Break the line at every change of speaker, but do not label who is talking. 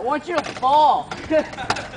I want you to fall.